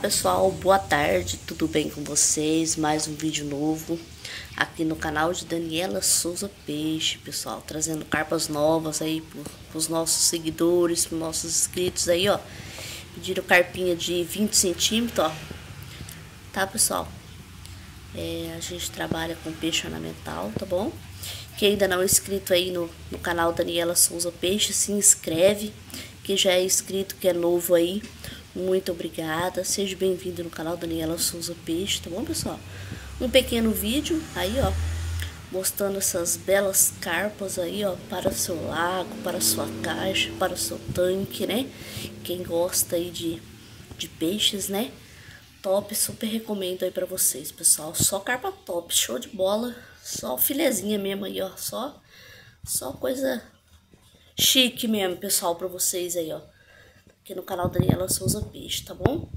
pessoal, boa tarde, tudo bem com vocês? Mais um vídeo novo aqui no canal de Daniela Souza Peixe, pessoal, trazendo carpas novas aí para os nossos seguidores, para nossos inscritos aí, ó. Pediram carpinha de 20 centímetros, ó. Tá, pessoal? É, a gente trabalha com peixe ornamental, tá bom? Quem ainda não é inscrito aí no, no canal Daniela Souza Peixe, se inscreve. Quem já é inscrito, que é novo aí, muito obrigada. Seja bem-vindo no canal Daniela Souza Peixe, tá bom, pessoal? Um pequeno vídeo aí, ó, mostrando essas belas carpas aí, ó, para o seu lago, para a sua caixa, para o seu tanque, né? Quem gosta aí de, de peixes, né? Top, super recomendo aí para vocês, pessoal. Só carpa top, show de bola. Só filezinha mesmo aí, ó. Só, só coisa chique mesmo, pessoal, para vocês aí, ó aqui no canal Daniela Souza Peixe, tá bom?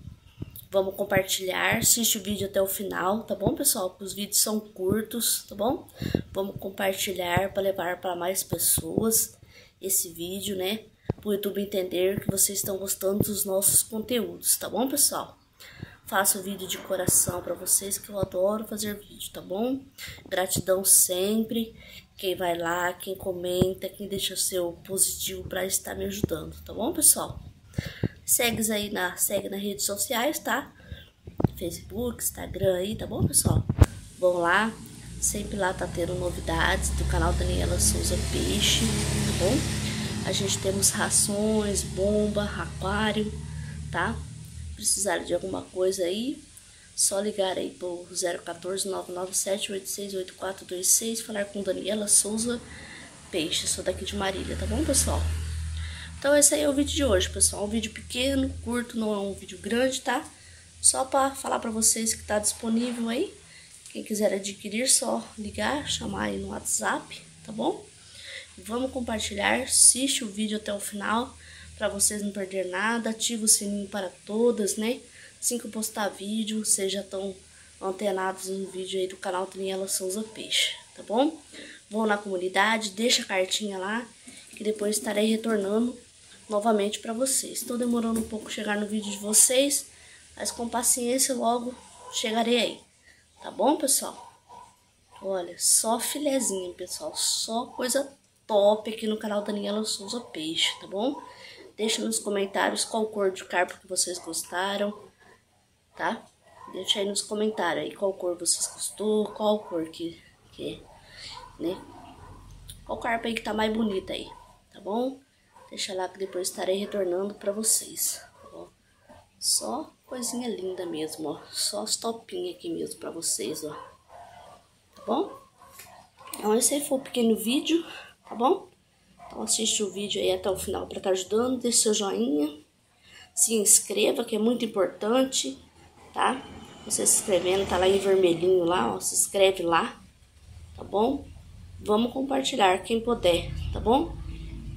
Vamos compartilhar, assiste o vídeo até o final, tá bom, pessoal? Os vídeos são curtos, tá bom? Vamos compartilhar para levar para mais pessoas esse vídeo, né? Para o YouTube entender que vocês estão gostando dos nossos conteúdos, tá bom, pessoal? Faço vídeo de coração para vocês, que eu adoro fazer vídeo, tá bom? Gratidão sempre. Quem vai lá, quem comenta, quem deixa seu positivo para estar me ajudando, tá bom, pessoal? Segue aí na, segue nas redes sociais, tá? Facebook, Instagram aí, tá bom, pessoal? Vão lá. Sempre lá tá tendo novidades do canal Daniela Souza Peixe, tá bom? A gente temos rações, bomba, aquário, tá? Precisarem de alguma coisa aí, só ligar aí pro 014 997 868426 falar com Daniela Souza Peixe, sou daqui de Marília, tá bom, pessoal? Então esse aí é o vídeo de hoje, pessoal. Um vídeo pequeno, curto, não é um vídeo grande, tá? Só para falar para vocês que tá disponível aí. Quem quiser adquirir, só ligar, chamar aí no WhatsApp, tá bom? Vamos compartilhar, assiste o vídeo até o final para vocês não perder nada. Ativa o sininho para todas, né? Assim que eu postar vídeo, já estão antenados no vídeo aí do canal Daniela Souza Peixe, tá bom? Vão na comunidade, deixa a cartinha lá, que depois estarei retornando novamente para vocês. Estou demorando um pouco chegar no vídeo de vocês, mas com paciência logo chegarei aí. Tá bom, pessoal? Olha, só filezinho, pessoal. Só coisa top aqui no canal Daniela Souza Peixe, tá bom? Deixa nos comentários qual cor de carpa que vocês gostaram, tá? Deixa aí nos comentários aí qual cor vocês gostou, qual cor que, que né? Qual carpa aí que tá mais bonita aí, tá bom? Deixa lá que depois estarei retornando para vocês. Ó, só coisinha linda mesmo, ó. Só as topinhas aqui mesmo para vocês, ó. Tá bom? Então esse aí foi o pequeno vídeo, tá bom? Então assiste o vídeo aí até o final para estar tá ajudando. Deixe seu joinha. Se inscreva, que é muito importante, tá? Você se inscrevendo, tá lá em vermelhinho lá, ó. Se inscreve lá, tá bom? Vamos compartilhar quem puder, tá bom?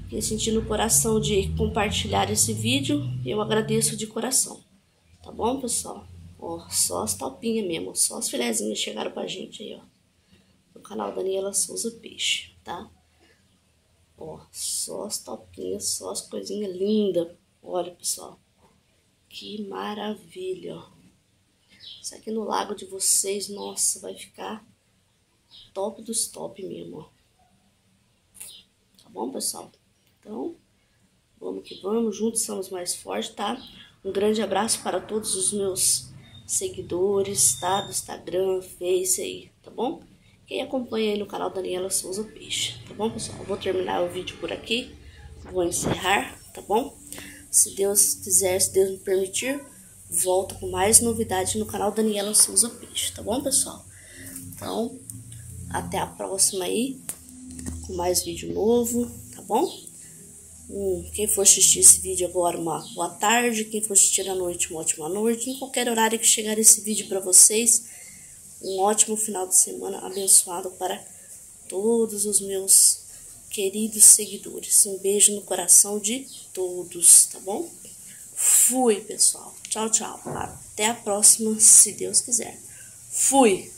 Quem sentir no coração de compartilhar esse vídeo, eu agradeço de coração. Tá bom, pessoal? Ó, só as topinhas mesmo, só as filezinhas chegaram pra gente aí, ó. No canal Daniela Souza Peixe, tá? Ó, só as topinhas, só as coisinhas lindas. Olha, pessoal. Que maravilha, ó. Isso aqui no lago de vocês, nossa, vai ficar top dos top mesmo, ó. Tá bom, pessoal? Então, vamos que vamos, juntos somos mais fortes, tá? Um grande abraço para todos os meus seguidores, tá? Do Instagram, Face aí, tá bom? Quem acompanha aí no canal Daniela Souza Peixe, tá bom, pessoal? vou terminar o vídeo por aqui, vou encerrar, tá bom? Se Deus quiser, se Deus me permitir, volto com mais novidades no canal Daniela Souza Peixe, tá bom, pessoal? Então, até a próxima aí, com mais vídeo novo, tá bom? Um, quem for assistir esse vídeo agora, uma boa tarde. Quem for assistir à noite, uma ótima noite. Em qualquer horário que chegar esse vídeo para vocês, um ótimo final de semana abençoado para todos os meus queridos seguidores. Um beijo no coração de todos, tá bom? Fui, pessoal. Tchau, tchau. Até a próxima, se Deus quiser. Fui!